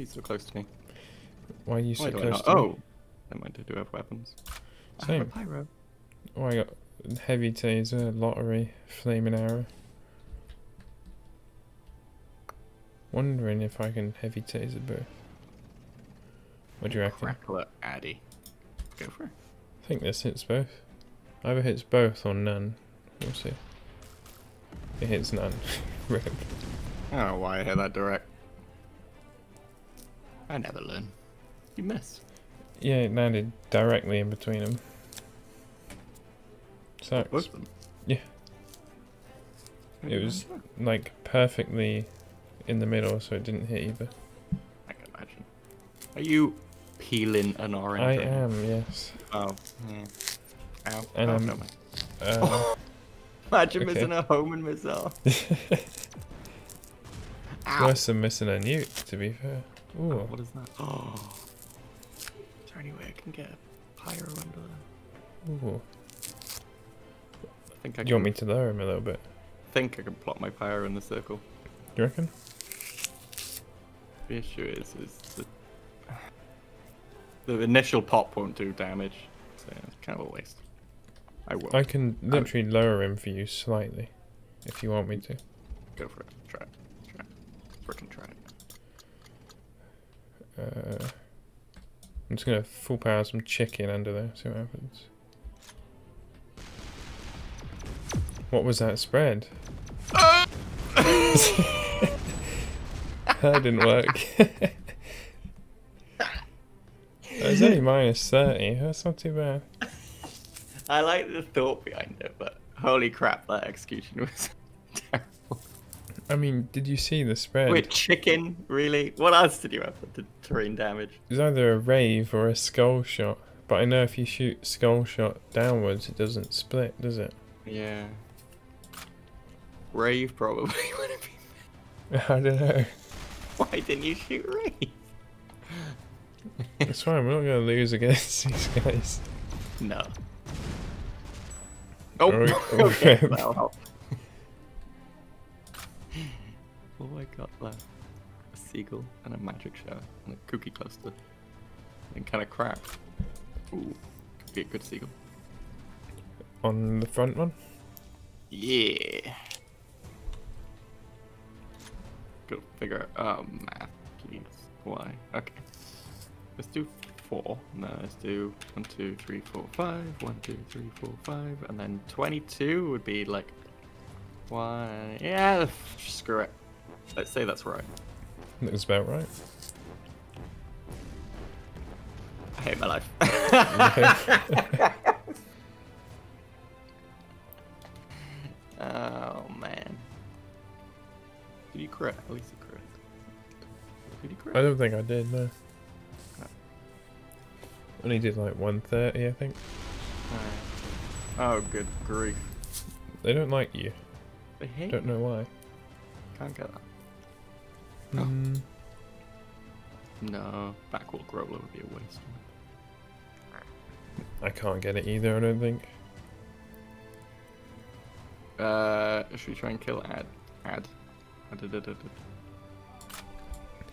Why are you so close to me? Why are you so do I close not? to me? Oh! Never mind, I do have weapons. I have a Same. pyro. Oh, I got heavy taser, uh, lottery, flaming arrow. Wondering if I can heavy taser both. What do you reckon? Crackler Addy. Go for it. I think this hits both. Either hits both or none. We'll see. It hits none. Rip. I don't know why I hit that direct. I never learn. You miss. Yeah, it landed directly in between them. Both them. Yeah. It was- Like perfectly in the middle, so it didn't hit either. I can imagine. Are you peeling an orange? I am, yes. Oh, yeah. Ow. And oh, I'm- no. Uh, Imagine okay. missing a homing missile. Ow. worse than missing a nuke, to be fair. Oh, what is that? Oh. Is there any way I can get a pyro under there? Ooh. I think I You want me to lower him a little bit? I think I can plot my pyro in the circle. Do you reckon? The issue is, is the, the initial pop won't do damage, so it's kind of a waste. I will. I can literally lower him for you slightly, if you want me to. Go for it. Try it. Try it. Freaking try it. Uh, I'm just gonna full power some chicken under there, see what happens. What was that spread? that didn't work. It was only minus 30, that's not too bad. I like the thought behind it, but holy crap, that execution was. I mean, did you see the spread? Wait, chicken? Really? What else did you have for the terrain damage? It was either a rave or a skull shot. But I know if you shoot skull shot downwards, it doesn't split, does it? Yeah. Rave probably would have been. I don't know. Why didn't you shoot Rave? That's fine, we're not going to lose against these guys. No. Oh, Oh, okay, okay. Oh, I got left a seagull and a magic shower and a cookie cluster. And kind of crap. Ooh, could be a good seagull. On the front one? Yeah. Go figure out. Oh, um, math, please. Why? Okay. Let's do four. No, let's do one, two, three, four, five. One, two, three, four, five. And then 22 would be like. One. Yeah, screw it. Let's say that's right. Looks about right. I hate my life. oh, man. Did you crit? At least you crit. Did you crit? I don't think I did, no. Only did like 130, I think. Oh, good grief. They don't like you. They hate Don't know why. Can't get that. Oh. Mm, No, backwall growler would be a waste. I can't get it either, I don't think. Uh, should we try and kill Ad? Ad. Ad.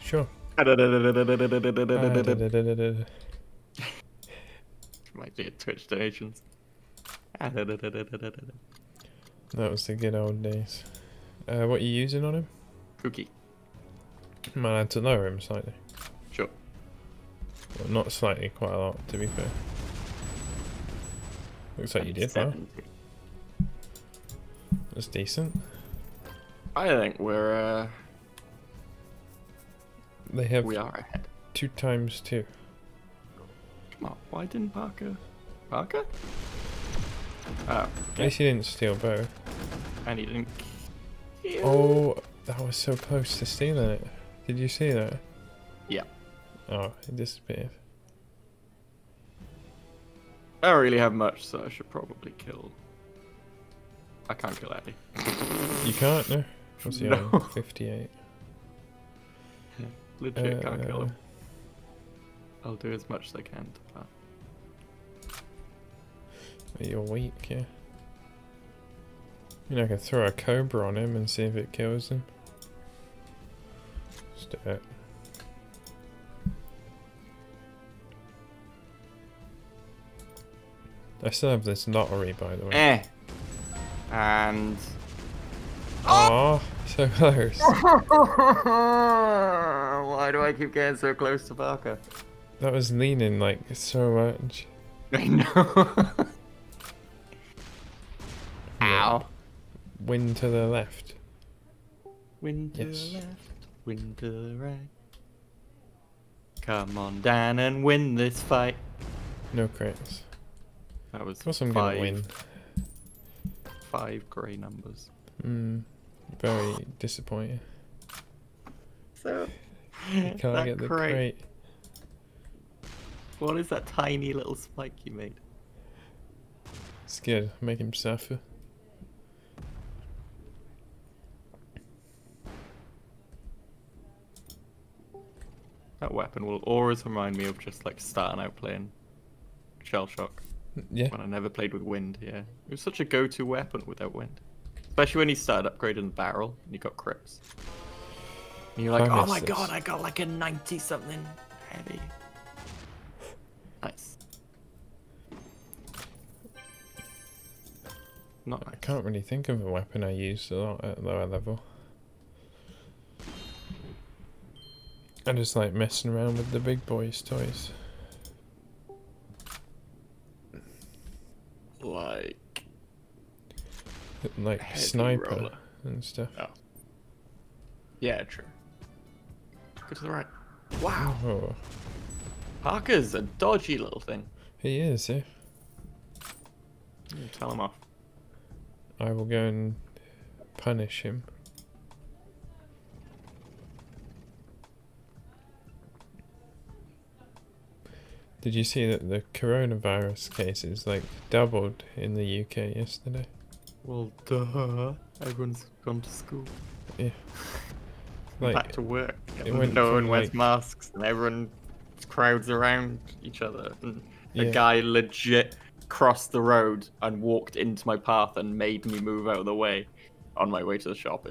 Sure. Ah. Might be a Twitch donations. That was the good old days. Uh, what are you using on him? Cookie. Might have to lower him slightly. Sure. Well, not slightly, quite a lot, to be fair. Looks like you did, though. That's decent. I think we're uh, They have we are ahead. two times two. Come on, why didn't Parker? Parker? Oh, At least he didn't steal both. and he didn't. kill- Oh, that was so close to stealing it. Did you see that? Yeah. Oh, it disappeared. I don't really have much, so I should probably kill. I can't kill Eddie. You can't, no? What's the No. other? 58. Legit can't kill Uh, him. I'll do as much as I can to that. You're weak, yeah. I mean, I could throw a cobra on him and see if it kills him let's it. I still have this lottery, by the way. Eh. And... Oh, so close. Why do I keep getting so close to Barker? That was leaning, like, so much. I know. Ow. Wind to the left. Wind to yes. the left wind to the right. Come on, Dan, and win this fight. No crits. That was Of course I'm five, gonna win. five grey numbers. Mm, very disappointing. So, Can't get the crate. crate. What is that tiny little spike you made? It's good. Make him suffer. That weapon will always remind me of just like starting out playing Shellshock Yeah. when I never played with wind. Yeah, it was such a go-to weapon without wind, especially when you started upgrading the barrel and you got crits. And you're like, oh my this. god, I got like a ninety something heavy. Nice. Not I can't really think of a weapon I used a lot at lower level. I just like messing around with the big boys' toys. Like Like sniper roller. and stuff. yeah, true. Go to the right. Wow, Oh, Parker's a dodgy little thing. he is? Mm, Tell him off. I will go and punish him. Did you see that the coronavirus cases like doubled in the UK yesterday? Well, duh. Everyone's gone to school. Like back to work. no one wears like- masks and everyone crowds around each other. And a Yeah. guy legit crossed the road and walked into my path and made me move out of the way on my way to the shop.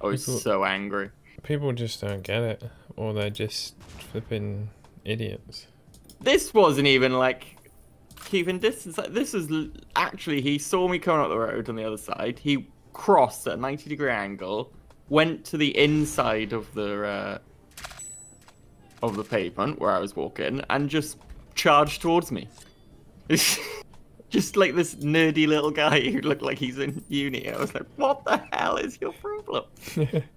I was People- so angry. people just don't get it, or they're just flipping idiots. This wasn't even like keeping distance. Like this was actually he saw me coming up the road on the other side. He crossed at a ninety degree angle, went to the inside of the uh, of the pavement where I was walking, and just charged towards me. just like this nerdy little guy who looked like he's in uni. I was like, "What the hell is your problem?"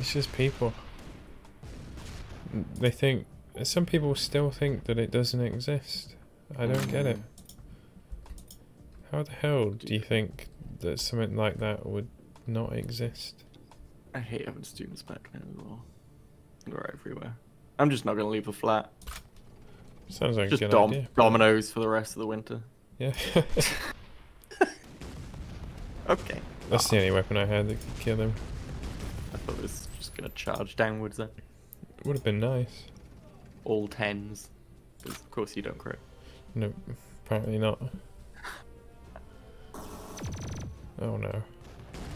It's just people. They think some people still think that it doesn't exist. I don't get it. Hmm. How the hell do you think that something like that would not exist? I hate having students back now as well. They're everywhere. I'm just not gonna leave the flat. Sounds like Just a good dom- idea. dominoes for the rest of the winter. Yeah, Okay. that's the only weapon I had that could kill him. I thought it was just gonna charge downwards then. Would have been nice. All tens. 'Cause of course you don't crit. No, apparently not. Oh no.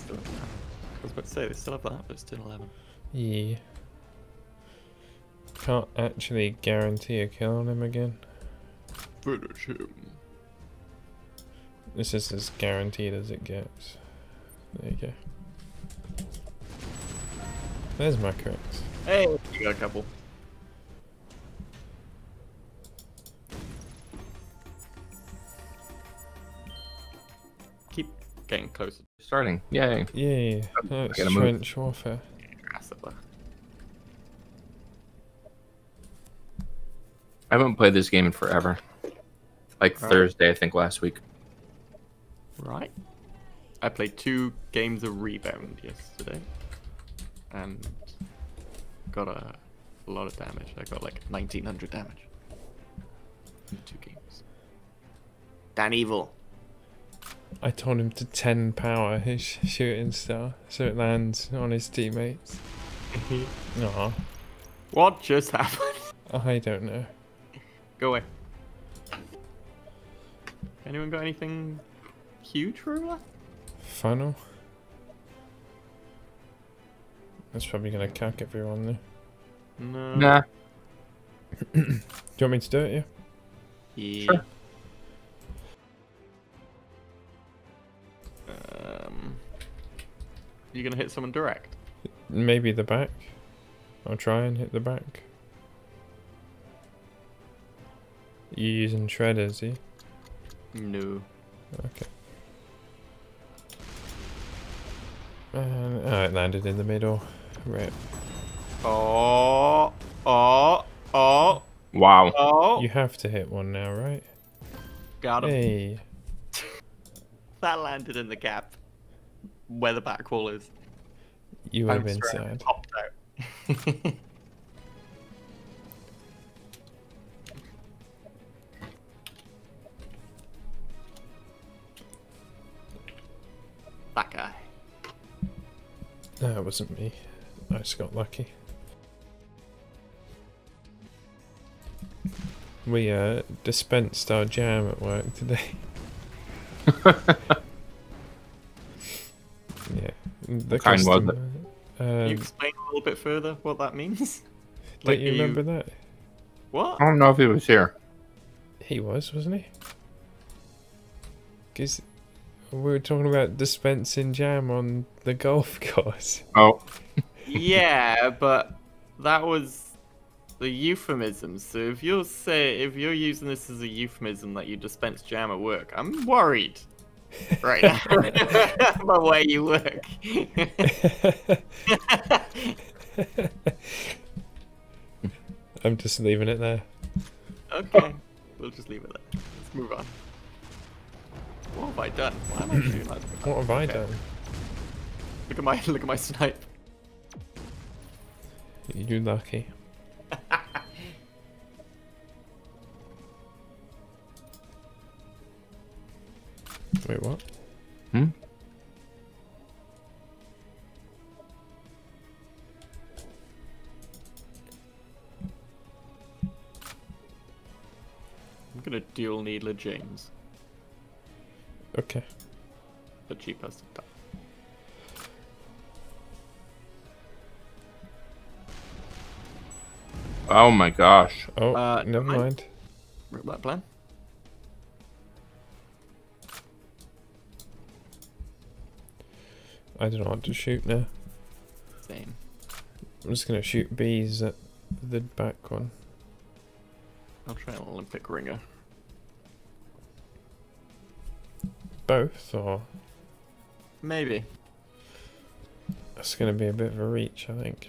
Still. I was about to say they still have that, but it's still 11. Yeah. Can't actually guarantee a kill on him again. Finish him. This is as guaranteed as it gets. There you go. There's my crits. Hey, you got a couple. Getting closer. Starting. Yay. Yeah, oh, it's move. trench warfare. Grass up there. I haven't played this game in forever. Like Right. Thursday, I think, last week. Right. I played two games of Rebound yesterday. And got a, a lot of damage. I got like 1900 damage. In two games. Dan Evil. I told him to 10 power his shooting star so it lands on his teammates. Aw, what just happened? I don't know. Go away. Anyone got anything huge for that? Funnel? That's probably gonna cack everyone there. No. Nah. Do you want me to do it, yeah? Yeah. Sure. You gonna hit someone direct? Maybe the back. I'll try and hit the back. You using shredders, he? No. Okay. And oh, it landed in the middle. Rip. Oh, oh, oh, Wow. oh. You have to hit one now, right? Got him. Hey. That landed in the gap where the back wall is. You would have Bounced been around, sad. That guy. No, it wasn't me. I just got lucky. We uh, dispensed our jam at work today. yeah. The kind was it? customer- Can you Um, explain a little bit further what that means? don't like, you are you- remember that? What? I don't know if he was here. He was, wasn't he? Because we were talking about dispensing jam on the golf course. Oh, yeah, but that was the euphemism. So if you're say if you're using this as a euphemism that you dispense jam at work, I'm worried right now about where you work. I'm just leaving it there. okay, we'll just leave it there. Let's move on. What have I done? Why am I doing that? What have I Okay. done? Look at my look at my snipe. You lucky. Wait, what? hmm? I'm gonna dual needler James, Okay. the cheapest. of time. oh my gosh. Oh, Uh, never I- mind. Root Black plan. I don't know what to shoot now. Same. I'm just gonna shoot bees at the back one. I'll try an Olympic ringer. Both, or Maybe. that's gonna be a bit of a reach, I think.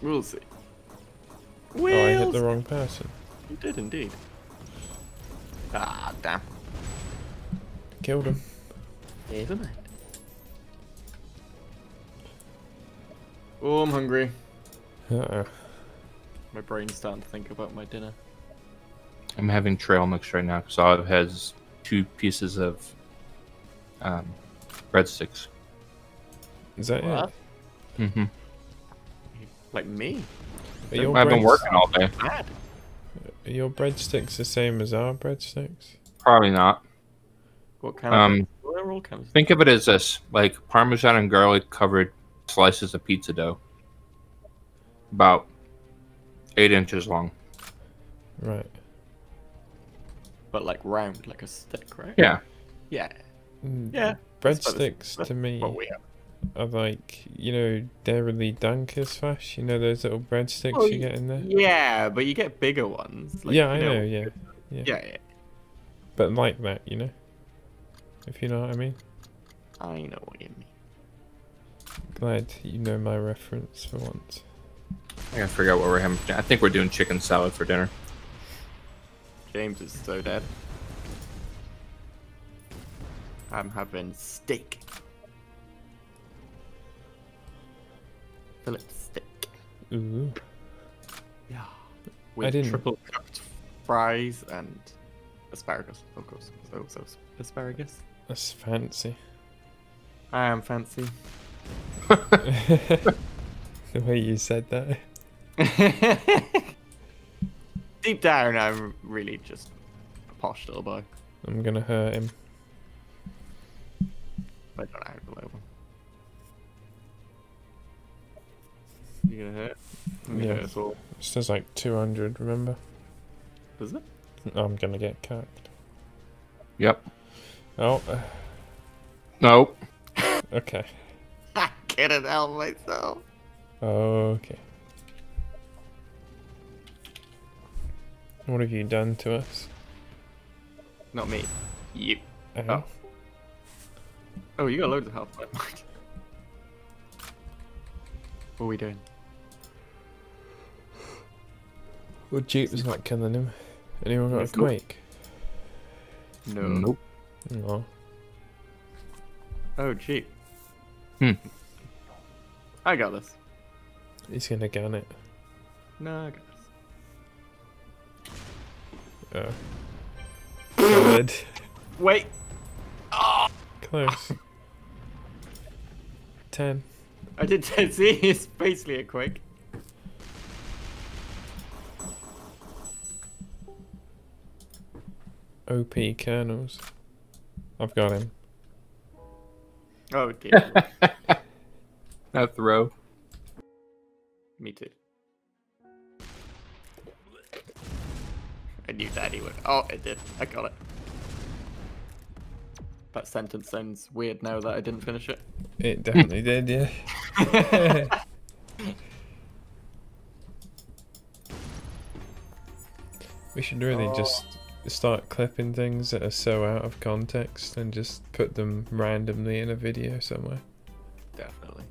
We'll see. Oh, I hit the wrong person. You did indeed. Ah, damn. Killed him. Never mind. Oh, I'm hungry. Uh-oh. My brain's starting to think about my dinner. I'm having trail mix right now because Olive has two pieces of um, breadsticks. Is that What? Mm-hmm. Like me? it? Are your, I've been working all day. Bad. are your breadsticks the same as our breadsticks? Probably not. What kind Um, of? We're all kinds. Think of it as this: like Parmesan and garlic covered slices of pizza dough, about eight inches long. Right. But like round, like a stick, right? Yeah. Yeah. Mm, Yeah. That's what it's- Breadsticks to me What we are like, you know, Dairy Dunkers fash. You know those little breadsticks Oh, you get in there? Yeah, but you get bigger ones. Like, yeah, I you know, yeah. Yeah, yeah. But like that, you know? If you know what I mean. I know what you mean. Glad you know my reference for once. I gotta figure out what we're having. I think we're doing chicken salad for dinner. James is so dead. I'm having steak. Fillet steak. Ooh. Yeah. With didn't- triple cooked fries and asparagus, of course. So, so asparagus. That's fancy. I am fancy. the way you said that. Deep down, I'm really just a posh little boy. I'm gonna hurt him. I don't know how to level. You gonna hurt? I'm gonna Yeah. hurt us all. It says like 200, remember? Does it? I'm gonna get cacked. Yep. Oh, uh, Nope. okay. I couldn't help myself. Okay. What have you done to us? Not me. You. Oh. Oh. Oh, you got loads of health. Never mind. What are we doing? Well, Jeep's not killing him. Anyone got a quake? No. Nope. No. Oh, gee. Hmm. I got this. He's gonna gun it. No, I got this. Oh. Good. Wait. Close. Ten. I did ten. see. It's basically a quake. OP kernels. I've got him. Oh dear. That throw. Me too. I knew that he would. Oh, it did. I got it. That sentence sounds weird now that I didn't finish it. It definitely did, yeah. we should really Oh. just start clipping things that are so out of context and just put them randomly in a video somewhere. Definitely.